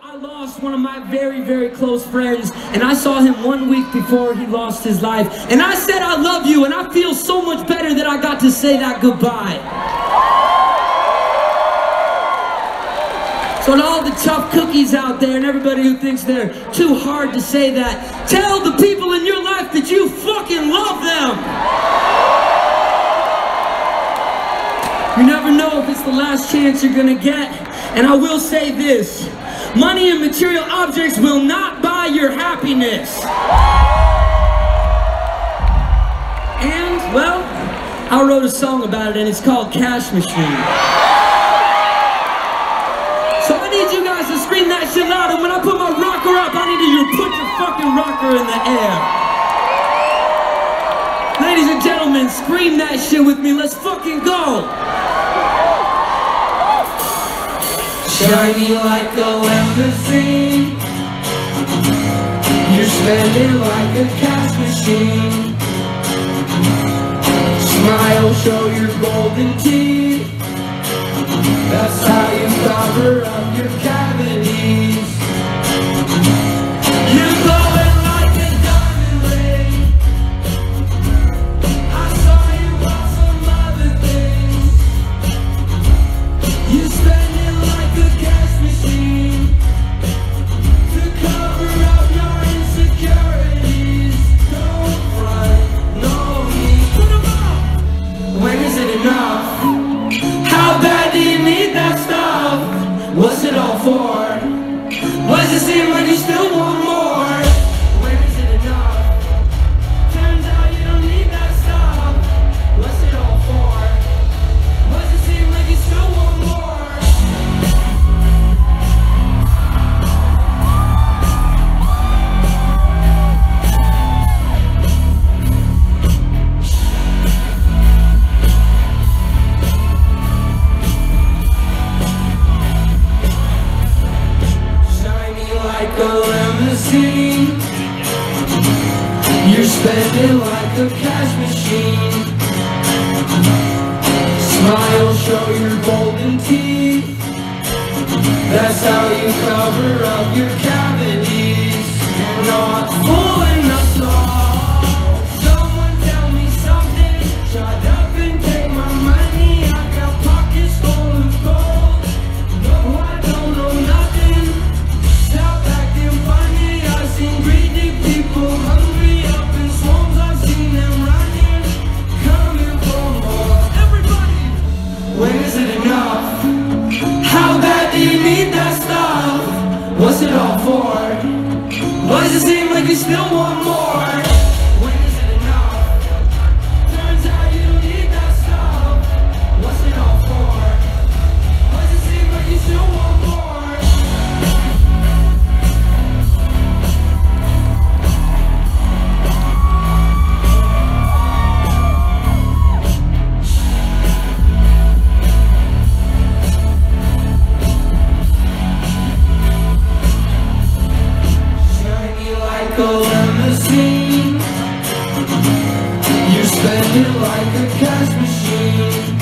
I lost one of my very, very close friends, and I saw him one week before he lost his life. And I said, I love you, and I feel so much better that I got to say that goodbye. So to all the tough cookies out there and everybody who thinks they're too hard to say that, tell the people in your life that you fucking love them. You never know if it's the last chance you're gonna get. And I will say this, money and material objects will not buy your happiness. And, well, I wrote a song about it and it's called Cash Machine. So I need you guys to scream that shit loud and when I put my rocker up, I need you to put your fucking rocker in the air. Ladies and gentlemen, scream that shit with me. Let's fucking go. Shiny like a limousine You're spending like a cash machine. Smile, show your golden teeth. That's how you cover up your cavities It seem like you still Like a limousine. You're spending like a cash machine. Smile, show your golden teeth. That's how you cover up your cavities. You're not fooling What's it all for? Why does it seem like you still want more? jungle and the sea You spend it like a cash machine.